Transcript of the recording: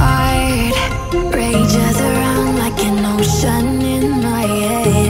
heart. Rages around like an ocean in my head.